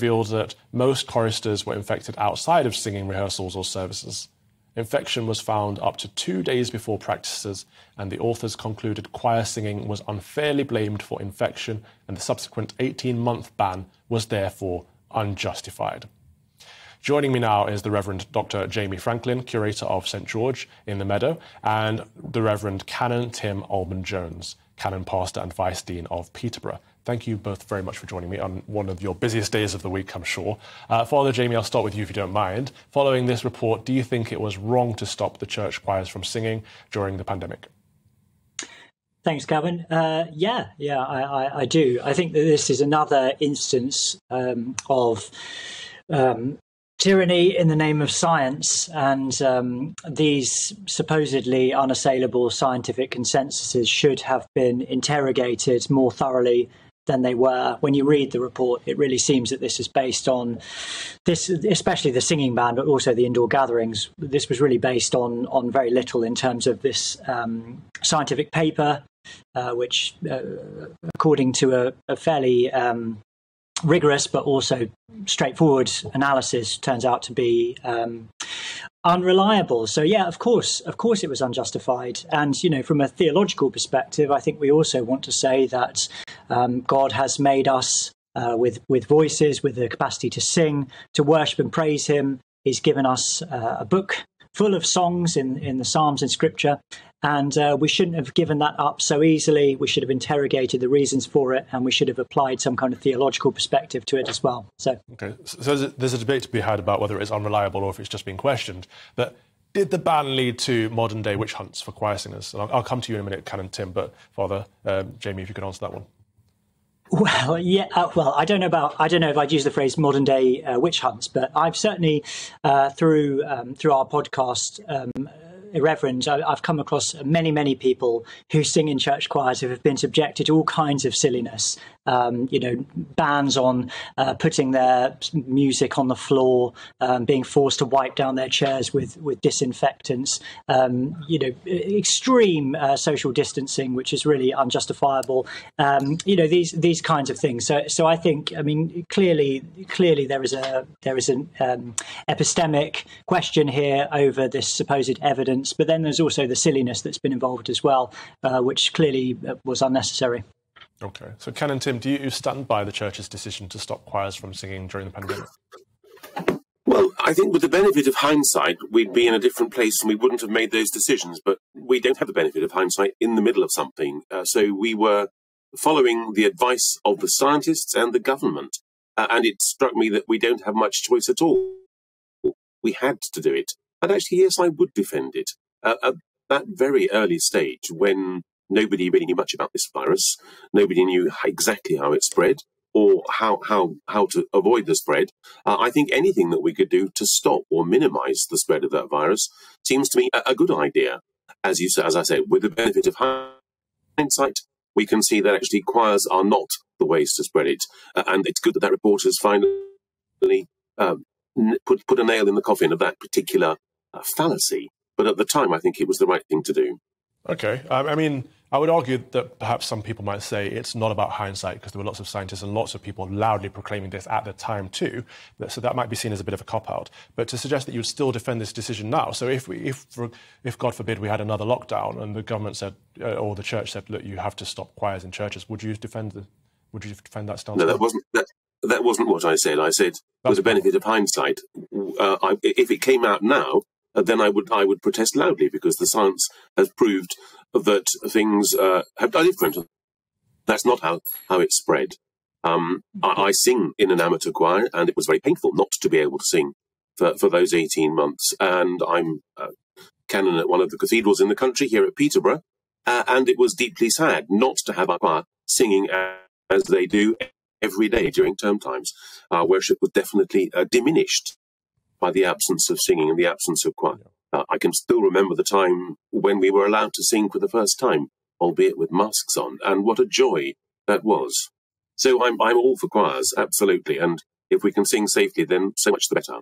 revealed that most choristers were infected outside of singing rehearsals or services. Infection was found up to two days before practices, and the authors concluded choir singing was unfairly blamed for infection, and the subsequent 18 month ban was therefore unjustified. Joining me now is the Reverend Dr. Jamie Franklin, curator of St. George in the Meadow, and the Reverend Canon Tim Alban Jones, canon pastor and vice dean of Peterborough. Thank you both very much for joining me on one of your busiest days of the week, I'm sure. Uh, Father Jamie, I'll start with you if you don't mind. Following this report, do you think it was wrong to stop the church choirs from singing during the pandemic? Thanks, Gavin. Uh, yeah, yeah, I, I, I, do. I think that this is another instance um, of um, tyranny in the name of science and um, these supposedly unassailable scientific consensuses should have been interrogated more thoroughly than they were. When you read the report, it really seems that this is based on this, especially the singing band, but also the indoor gatherings. This was really based on on very little in terms of this um, scientific paper, uh, which, uh, according to a, a fairly um, rigorous but also straightforward analysis turns out to be um, unreliable. So yeah, of course, of course, it was unjustified. And you know, from a theological perspective, I think we also want to say that um, God has made us uh, with with voices, with the capacity to sing, to worship and praise Him. He's given us uh, a book full of songs in, in the Psalms and Scripture, and uh, we shouldn't have given that up so easily. We should have interrogated the reasons for it, and we should have applied some kind of theological perspective to it as well. So, okay. So there's a debate to be had about whether it's unreliable or if it's just been questioned. But did the ban lead to modern day witch hunts for choir singers? And I'll, I'll come to you in a minute, Canon Tim, but Father um, Jamie, if you could answer that one. Well, yeah. Uh, well, I don't know about. I don't know if I'd use the phrase modern day uh, witch hunts, but I've certainly uh, through um, through our podcast um, Irreverend. I, have come across many, many people who sing in church choirs who have been subjected to all kinds of silliness. Um, you know, bans on uh, putting their music on the floor, um, being forced to wipe down their chairs with with disinfectants. Um, you know, extreme uh, social distancing, which is really unjustifiable. Um, you know, these these kinds of things. So, so I think, I mean, clearly, clearly there is a there is an um, epistemic question here over this supposed evidence but then there's also the silliness that's been involved as well, uh, which clearly uh, was unnecessary. Okay. So, Canon Tim, do you stand by the church's decision to stop choirs from singing during the pandemic? Well, I think with the benefit of hindsight, we'd be in a different place and we wouldn't have made those decisions. But we don't have the benefit of hindsight in the middle of something. Uh, so we were following the advice of the scientists and the government. Uh, and it struck me that we don't have much choice at all. We had to do it. And actually, yes, I would defend it. Uh, at that very early stage, when nobody really knew much about this virus, nobody knew exactly how it spread or how how how to avoid the spread. Uh, I think anything that we could do to stop or minimise the spread of that virus seems to me a, a good idea. As you as I said, with the benefit of hindsight, we can see that actually choirs are not the ways to spread it, uh, and it's good that that report has finally um, put put a nail in the coffin of that particular a fallacy. But at the time, I think it was the right thing to do. Okay. Um, I mean, I would argue that perhaps some people might say it's not about hindsight because there were lots of scientists and lots of people loudly proclaiming this at the time too. So that might be seen as a bit of a cop out. But to suggest that you would still defend this decision now, so if we, if, if God forbid we had another lockdown and the government said uh, or the church said, look, you have to stop choirs in churches, would you defend the, would you defend that stance? No, that wasn't that, that wasn't what I said. I said with the benefit of hindsight, uh, I, if it came out now, then I would I would protest loudly because the science has proved that things uh, have are different. That's not how how it spread. Um, I, I, sing in an amateur choir, and it was very painful not to be able to sing for, for those eighteen months. And I'm uh, canon at one of the cathedrals in the country here at Peterborough, uh, and it was deeply sad not to have our choir singing as they do every day during term times. Our worship was definitely uh, diminished by the absence of singing and the absence of choir. Uh, I can still remember the time when we were allowed to sing for the first time, albeit with masks on, and what a joy that was. So I'm, I'm all for choirs, absolutely. And if we can sing safely, then so much the better.